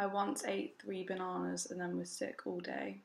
I once ate three bananas and then was sick all day.